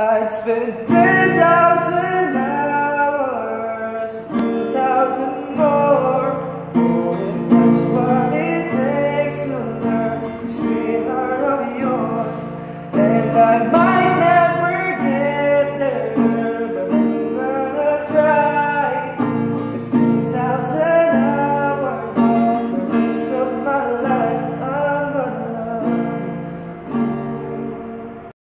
I'd spend 10,000 hours, ten thousand more. Oh, that's what it takes to learn the sweetheart of yours. And I might.